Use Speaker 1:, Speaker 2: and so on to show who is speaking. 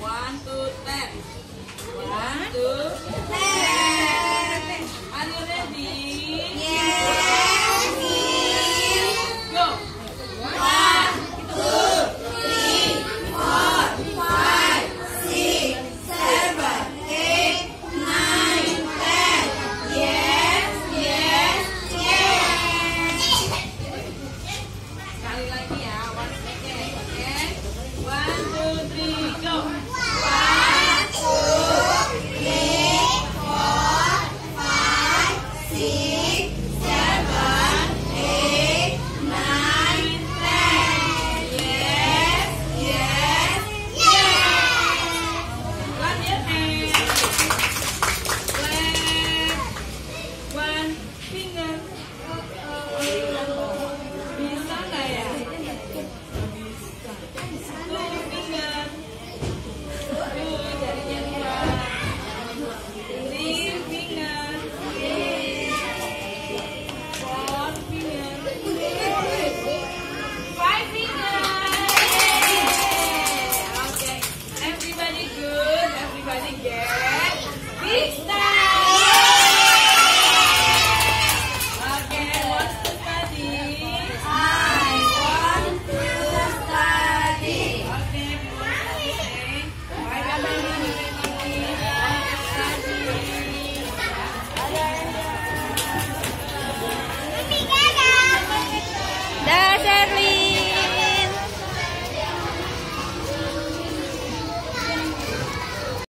Speaker 1: One, two, ten. One, two, ten.